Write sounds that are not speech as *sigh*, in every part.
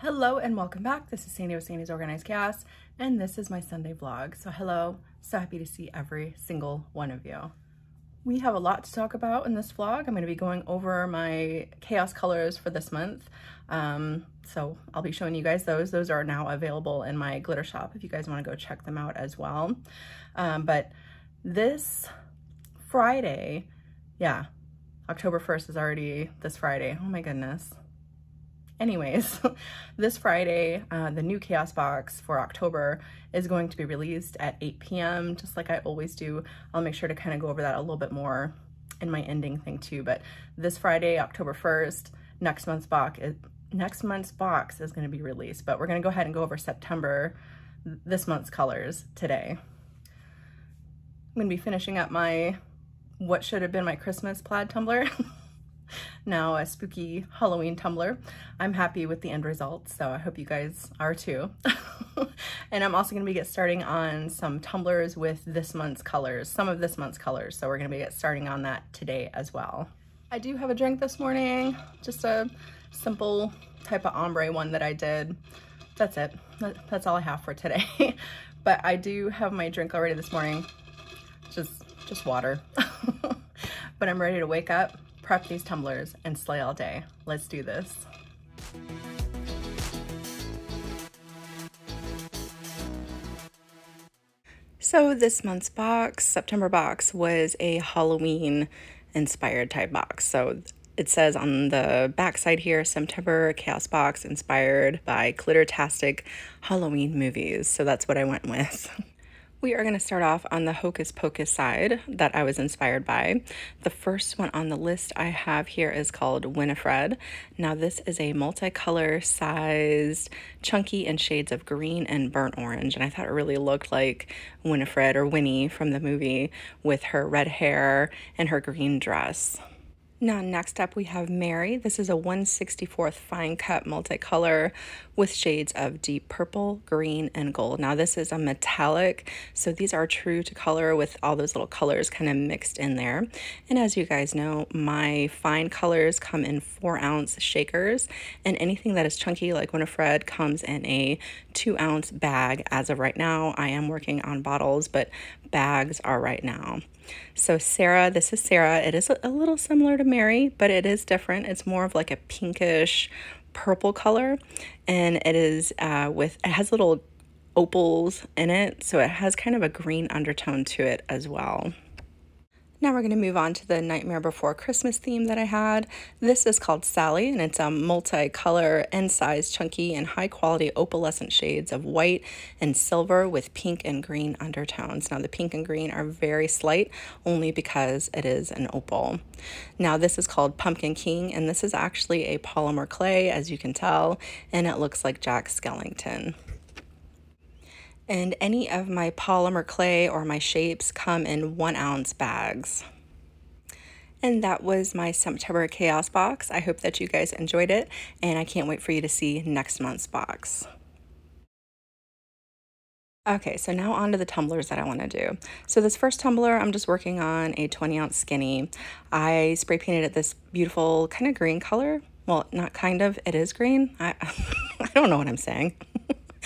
Hello and welcome back. This is Sandy with Sandy's Organized Chaos and this is my Sunday vlog. So hello, so happy to see every single one of you. We have a lot to talk about in this vlog. I'm going to be going over my chaos colors for this month. Um, so I'll be showing you guys those. Those are now available in my glitter shop if you guys want to go check them out as well. Um, but this Friday, yeah, October 1st is already this Friday. Oh my goodness. Anyways, *laughs* this Friday, uh, the new Chaos Box for October is going to be released at 8 p.m. just like I always do. I'll make sure to kind of go over that a little bit more in my ending thing too. But this Friday, October 1st, next month's box is, next month's box is going to be released. But we're going to go ahead and go over September, this month's colors today. I'm to be finishing up my what should have been my Christmas plaid tumbler. *laughs* now a spooky Halloween tumbler. I'm happy with the end result, so I hope you guys are too. *laughs* and I'm also gonna be get starting on some tumblers with this month's colors, some of this month's colors. So we're gonna be get starting on that today as well. I do have a drink this morning, just a simple type of ombre one that I did. That's it, that's all I have for today. *laughs* but I do have my drink already this morning, just, just water. *laughs* but I'm ready to wake up, prep these tumblers, and slay all day. Let's do this. So this month's box, September box, was a Halloween inspired type box. So it says on the back side here, September Chaos Box inspired by Glittertastic Halloween movies. So that's what I went with. *laughs* We are going to start off on the Hocus Pocus side that I was inspired by. The first one on the list I have here is called Winifred. Now this is a multicolor sized, chunky in shades of green and burnt orange. And I thought it really looked like Winifred or Winnie from the movie with her red hair and her green dress. Now, next up we have Mary. This is a 164th fine cut multicolor with shades of deep purple, green, and gold. Now, this is a metallic, so these are true to color with all those little colors kind of mixed in there. And as you guys know, my fine colors come in four ounce shakers, and anything that is chunky like Winifred comes in a two ounce bag. As of right now, I am working on bottles, but bags are right now. So Sarah, this is Sarah. It is a little similar to Mary, but it is different. It's more of like a pinkish purple color and it is uh, with, it has little opals in it. So it has kind of a green undertone to it as well. Now we're going to move on to the Nightmare Before Christmas theme that I had. This is called Sally, and it's a multi-color and size chunky and high-quality opalescent shades of white and silver with pink and green undertones. Now the pink and green are very slight, only because it is an opal. Now this is called Pumpkin King, and this is actually a polymer clay, as you can tell, and it looks like Jack Skellington and any of my polymer clay or my shapes come in one ounce bags. And that was my September Chaos box. I hope that you guys enjoyed it, and I can't wait for you to see next month's box. Okay, so now on to the tumblers that I want to do. So this first tumbler, I'm just working on a 20 ounce skinny. I spray painted it this beautiful kind of green color. Well, not kind of, it is green. I, *laughs* I don't know what I'm saying.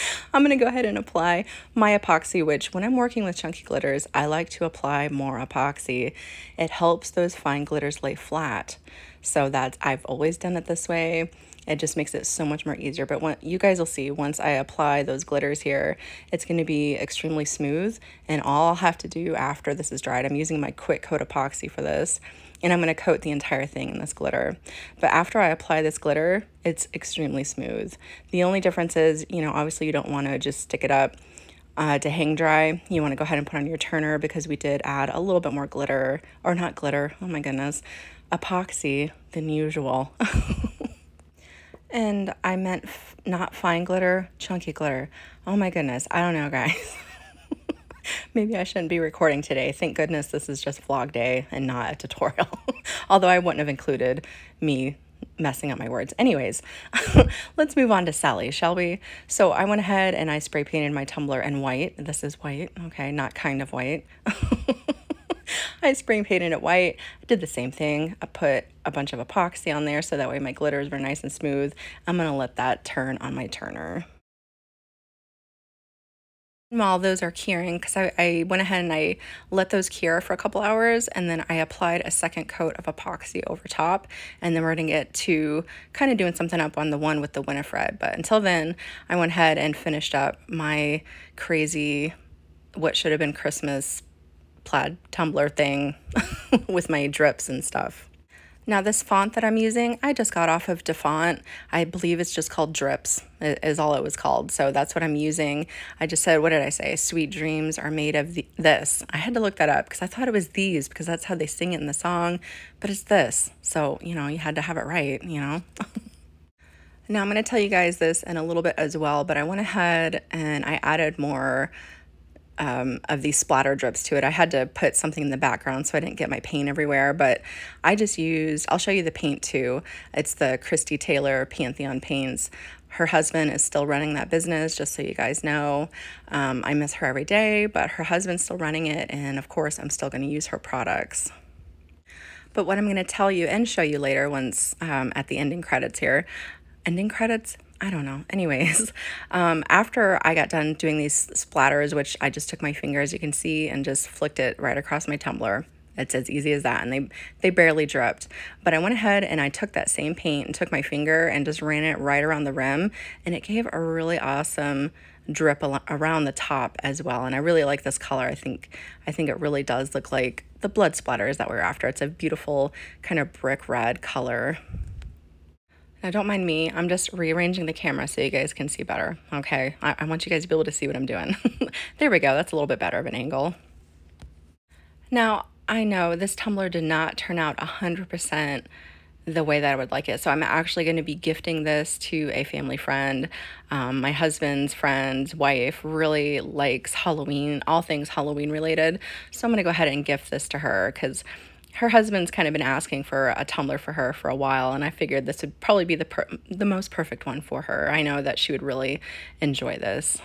*laughs* I'm going to go ahead and apply my epoxy, which when I'm working with chunky glitters, I like to apply more epoxy. It helps those fine glitters lay flat. So that's, I've always done it this way. It just makes it so much more easier. But when, you guys will see once I apply those glitters here, it's going to be extremely smooth. And all I'll have to do after this is dried, I'm using my quick coat epoxy for this and I'm going to coat the entire thing in this glitter. But after I apply this glitter, it's extremely smooth. The only difference is, you know, obviously you don't want to just stick it up uh, to hang dry. You want to go ahead and put on your turner because we did add a little bit more glitter, or not glitter, oh my goodness, epoxy than usual. *laughs* and I meant not fine glitter, chunky glitter. Oh my goodness, I don't know guys. *laughs* Maybe I shouldn't be recording today. Thank goodness this is just vlog day and not a tutorial. *laughs* Although I wouldn't have included me messing up my words. Anyways, *laughs* let's move on to Sally, shall we? So I went ahead and I spray painted my tumbler in white. This is white, okay, not kind of white. I spray painted it white. I did the same thing. I put a bunch of epoxy on there so that way my glitters were nice and smooth. I'm gonna let that turn on my turner. While those are curing, because I, I went ahead and I let those cure for a couple hours and then I applied a second coat of epoxy over top and then we're gonna get to kind of doing something up on the one with the Winifred. But until then, I went ahead and finished up my crazy, what should have been Christmas plaid tumbler thing *laughs* with my drips and stuff. Now this font that I'm using, I just got off of DaFont. I believe it's just called Drips is all it was called. So that's what I'm using. I just said, what did I say? Sweet dreams are made of the, this. I had to look that up because I thought it was these because that's how they sing it in the song, but it's this. So, you know, you had to have it right, you know? *laughs* now I'm going to tell you guys this in a little bit as well, but I went ahead and I added more um, of these splatter drips to it. I had to put something in the background so I didn't get my paint everywhere, but I just used, I'll show you the paint too. It's the Kristie Taylor Pantheon Paints. Her husband is still running that business, just so you guys know. Um, I miss her every day, but her husband's still running it, and of course, I'm still going to use her products. But what I'm going to tell you and show you later once um, at the ending credits here, ending credits, I don't know. Anyways, *laughs* um, after I got done doing these splatters, which I just took my finger, as you can see, and just flicked it right across my tumbler. It's as easy as that, and they, they barely dripped. But I went ahead and I took that same paint and took my finger and just ran it right around the rim, and it gave a really awesome drip around the top as well. And I really like this color. I think I think it really does look like the blood splatters that we're after. It's a beautiful kind of brick red color. Now, don't mind me. I'm just rearranging the camera so you guys can see better. Okay, I, I want you guys to be able to see what I'm doing. *laughs* there we go. That's a little bit better of an angle. Now, I know this tumbler did not turn out 100% the way that I would like it. So I'm actually going to be gifting this to a family friend. Um, my husband's friend's wife really likes Halloween, all things Halloween related. So I'm going to go ahead and gift this to her because her husband's kind of been asking for a tumbler for her for a while, and I figured this would probably be the per the most perfect one for her. I know that she would really enjoy this.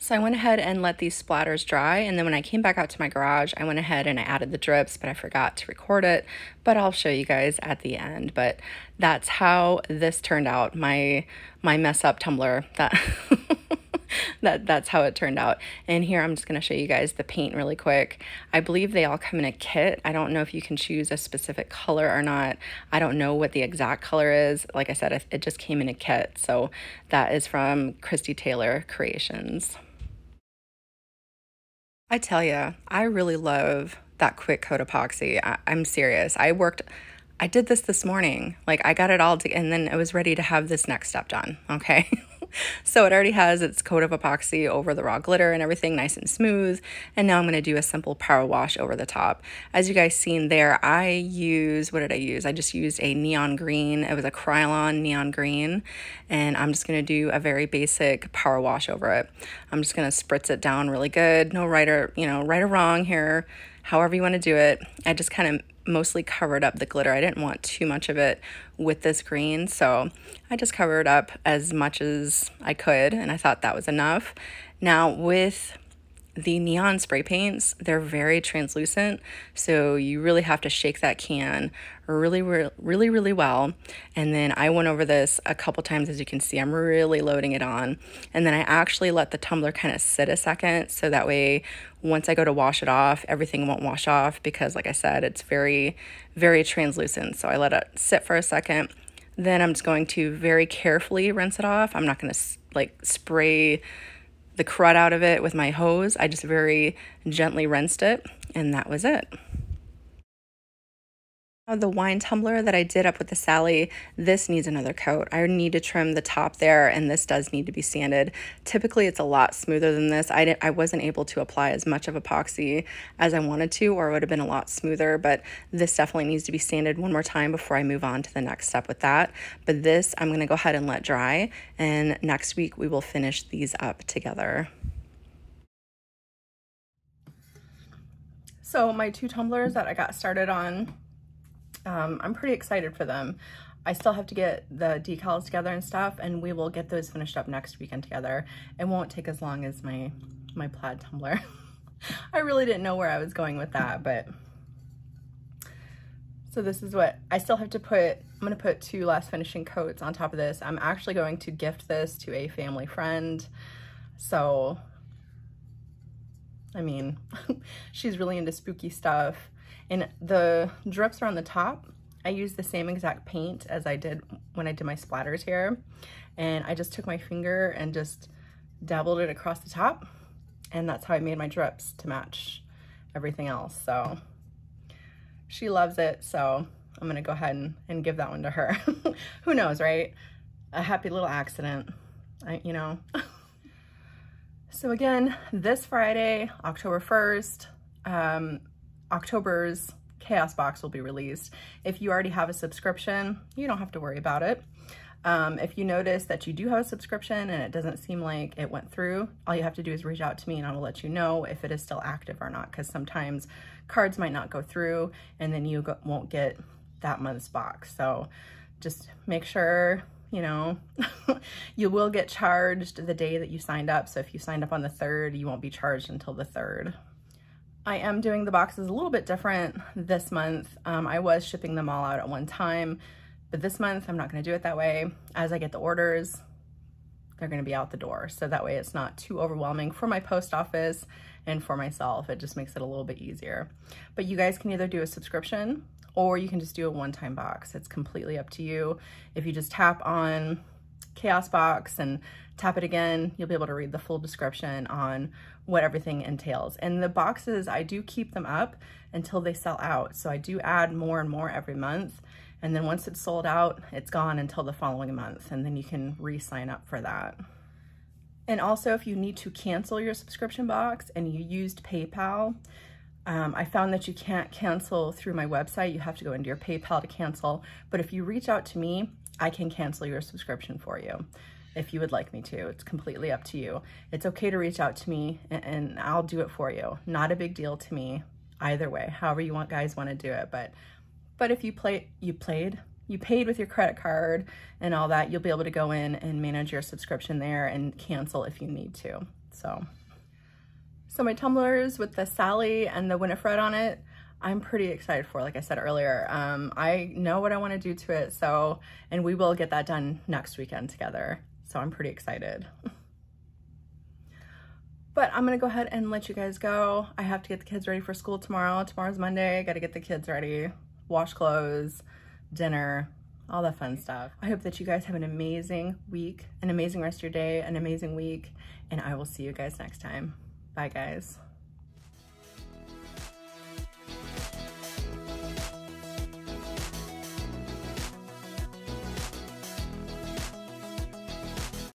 So I went ahead and let these splatters dry, and then when I came back out to my garage, I went ahead and I added the drips, but I forgot to record it, but I'll show you guys at the end. But that's how this turned out, my my mess up tumbler. That *laughs* *laughs* that that's how it turned out. And here I'm just going to show you guys the paint really quick. I believe they all come in a kit. I don't know if you can choose a specific color or not. I don't know what the exact color is. Like I said, it just came in a kit. So that is from Kristie Taylor Creations. I tell you, I really love that quick coat epoxy. I, am serious. I worked, I did this this morning. Like I got it all to, and then I was ready to have this next step done. Okay. *laughs* *laughs* so it already has its coat of epoxy over the raw glitter and everything nice and smooth. And now I'm going to do a simple power wash over the top. As you guys seen there, I use, what did I use? I just used a neon green. It was a Krylon neon green. And I'm just going to do a very basic power wash over it. I'm just going to spritz it down really good. No right or, you know, right or wrong here. However you want to do it. I just kind of mostly covered up the glitter. I didn't want too much of it with this green, so I just covered up as much as I could, and I thought that was enough. Now with the neon spray paints, they're very translucent, so you really have to shake that can really, really, really well. And then I went over this a couple times, as you can see, I'm really loading it on. And then I actually let the tumbler kind of sit a second, so that way once I go to wash it off, everything won't wash off because like I said, it's very, very translucent. So I let it sit for a second. Then I'm just going to very carefully rinse it off. I'm not going to like spray the crud out of it with my hose. I just very gently rinsed it and that was it. Uh, the wine tumbler that I did up with the Sally, this needs another coat. I need to trim the top there and this does need to be sanded. Typically it's a lot smoother than this. I, I wasn't able to apply as much of epoxy as I wanted to or it would have been a lot smoother, but this definitely needs to be sanded one more time before I move on to the next step with that. But this I'm gonna go ahead and let dry and next week we will finish these up together. So my two tumblers that I got started on um, I'm pretty excited for them. I still have to get the decals together and stuff and we will get those finished up next weekend together. It won't take as long as my, my plaid tumbler. *laughs* I really didn't know where I was going with that, but so this is what I still have to put, I'm to put two last finishing coats on top of this. I'm actually going to gift this to a family friend. So, I mean, *laughs* she's really into spooky stuff. And the drips are on the top. I used the same exact paint as I did when I did my splatters here. And I just took my finger and just dabbled it across the top. And that's how I made my drips to match everything else. So she loves it. So I'm gonna go ahead and, and give that one to her. *laughs* Who knows, right? A happy little accident, I, you know. *laughs* so again, this Friday, October 1st, um, October's Chaos Box will be released. If you already have a subscription, you don't have to worry about it. Um, if you notice that you do have a subscription and it doesn't seem like it went through, all you have to do is reach out to me and I will let you know if it is still active or not because sometimes cards might not go through and then you won't get that month's box. So just make sure, you know, *laughs* you will get charged the day that you signed up. So if you signed up on the 3rd, you won't be charged until the 3rd. I am doing the boxes a little bit different this month. Um, I was shipping them all out at one time, but this month I'm not gonna do it that way. As I get the orders, they're gonna be out the door. So that way it's not too overwhelming for my post office and for myself. It just makes it a little bit easier. But you guys can either do a subscription or you can just do a one-time box. It's completely up to you. If you just tap on Chaos Box and tap it again, you'll be able to read the full description on what everything entails. And the boxes, I do keep them up until they sell out. So I do add more and more every month. And then once it's sold out, it's gone until the following month. And then you can re-sign up for that. And also if you need to cancel your subscription box and you used PayPal, um, I found that you can't cancel through my website. You have to go into your PayPal to cancel. But if you reach out to me, I can cancel your subscription for you if you would like me to. It's completely up to you. It's okay to reach out to me and, and I'll do it for you. Not a big deal to me either way, however you want guys want to do it. But but if you play you played, you paid with your credit card and all that, you'll be able to go in and manage your subscription there and cancel if you need to. So, so my tumblers with the Sally and the Winifred on it, I'm pretty excited for, like I said earlier. Um, I know what I want to do to it, so, and we will get that done next weekend together. So I'm pretty excited. *laughs* But I'm gonna go ahead and let you guys go. I have to get the kids ready for school tomorrow. Tomorrow's Monday, I gotta get the kids ready, wash clothes, dinner, all that fun stuff. I hope that you guys have an amazing week, an amazing rest of your day, an amazing week, and I will see you guys next time. Bye guys.